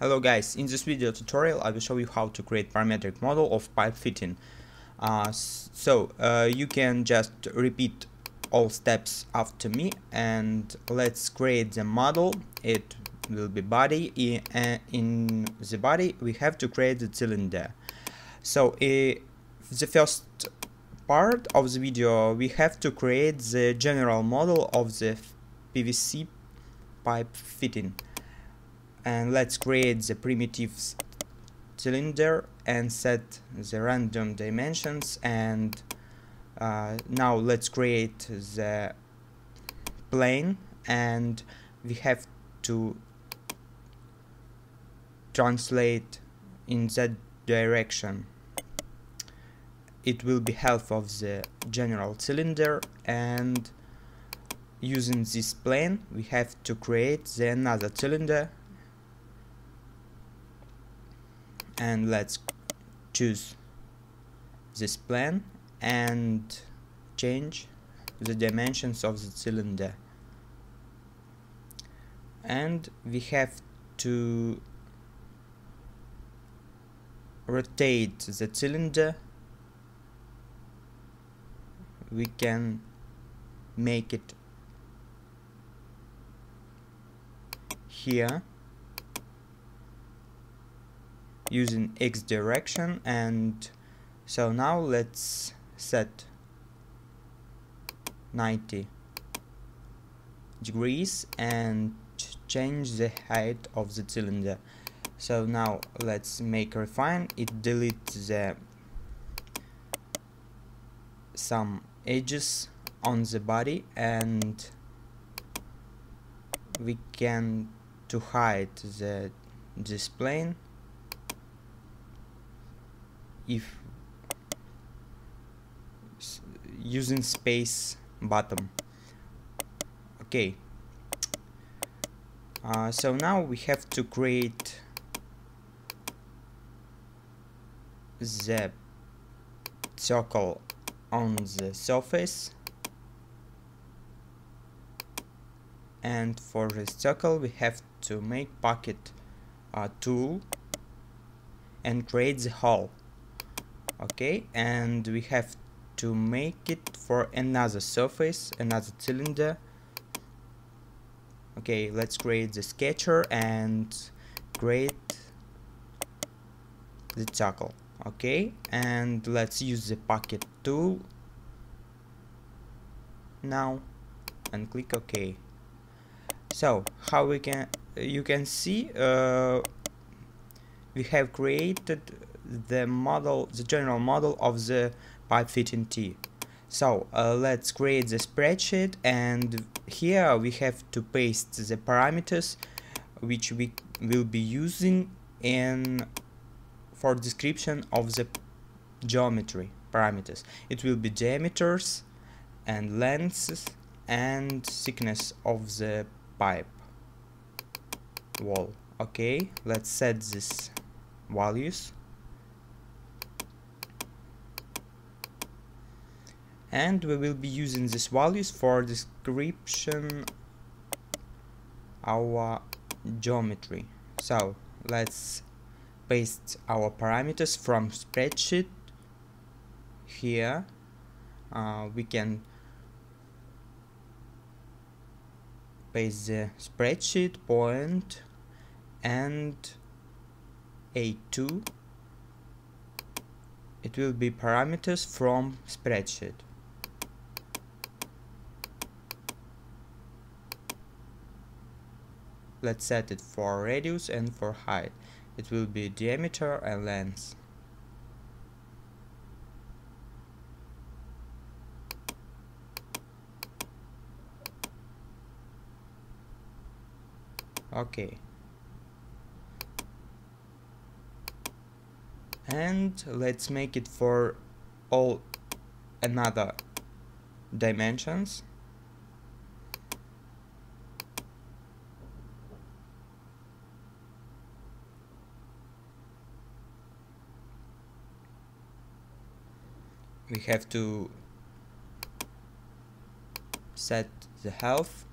Hello guys, in this video tutorial I will show you how to create parametric model of pipe fitting. Uh, so uh, you can just repeat all steps after me and let's create the model. It will be body. In, in the body we have to create the cylinder. So the first part of the video we have to create the general model of the PVC pipe fitting and let's create the primitive cylinder and set the random dimensions and uh, now let's create the plane and we have to translate in that direction. It will be half of the general cylinder and using this plane we have to create the another cylinder and let's choose this plan and change the dimensions of the cylinder. And we have to rotate the cylinder. We can make it here using x direction and so now let's set 90 degrees and change the height of the cylinder. So now let's make refine. It deletes the some edges on the body and we can to hide the this plane if using space bottom. Okay. Uh, so now we have to create the circle on the surface. And for the circle we have to make pocket uh, tool and create the hole okay and we have to make it for another surface another cylinder. Okay let's create the sketcher and create the circle okay and let's use the pocket tool. Now and click ok. So how we can you can see uh, we have created the model, the general model of the pipe fitting tee. So uh, let's create the spreadsheet and here we have to paste the parameters which we will be using in for description of the geometry parameters. It will be diameters and lengths and thickness of the pipe wall. Okay, let's set these values and we will be using these values for description our geometry. So let's paste our parameters from spreadsheet here. Uh, we can paste the spreadsheet point and a2 it will be parameters from spreadsheet let's set it for radius and for height. It will be diameter and length. Okay. And let's make it for all another dimensions we have to set the health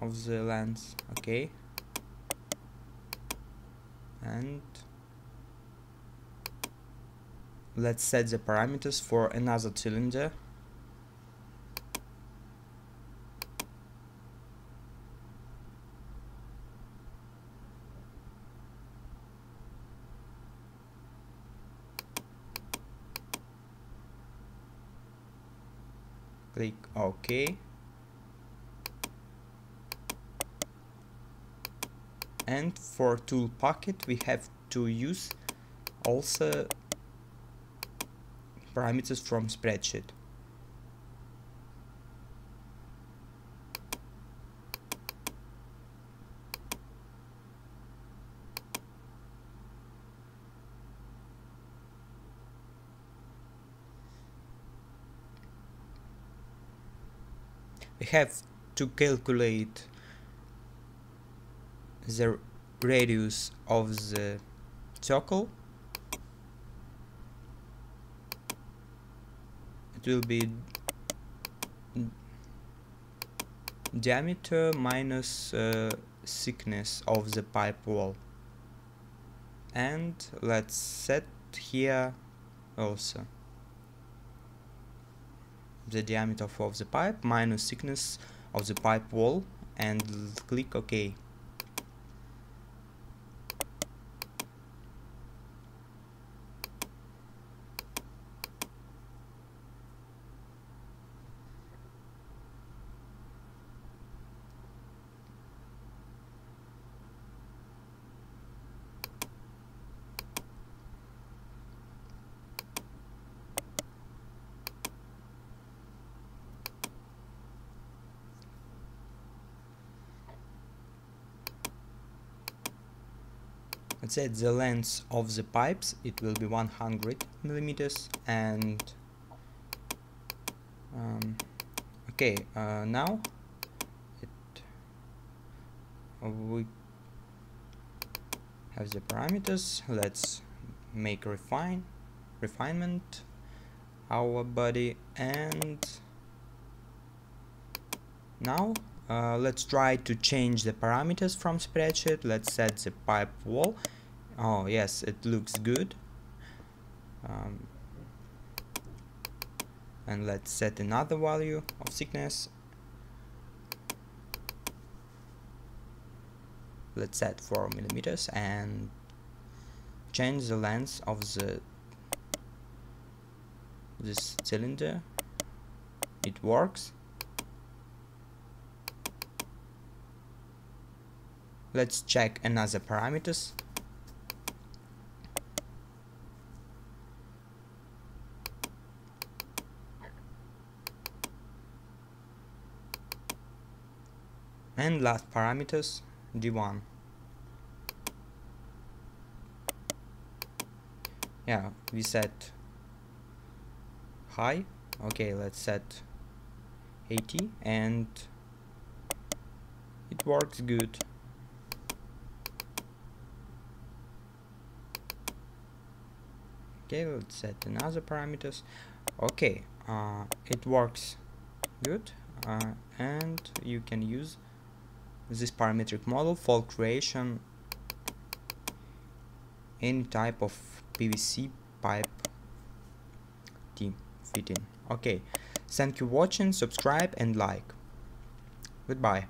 of the lens okay? And let's set the parameters for another cylinder click OK. And for tool pocket we have to use also parameters from spreadsheet we have to calculate the radius of the circle. It will be diameter minus uh, thickness of the pipe wall. And let's set here also the diameter of the pipe minus thickness of the pipe wall and click OK. Let's say the length of the pipes it will be 100 millimeters and um, okay uh, now it uh, we have the parameters. Let's make refine refinement our body and now uh, let's try to change the parameters from spreadsheet. Let's set the pipe wall oh yes it looks good. Um, and let's set another value of thickness. Let's set 4 millimeters and change the length of the this cylinder. It works. Let's check another parameters and last parameters d1 yeah we set high. Okay let's set 80 and it works good. Okay let's set another parameters. Okay uh, it works good uh, and you can use this parametric model for creation any type of PVC pipe fitting. Okay thank you for watching subscribe and like. Goodbye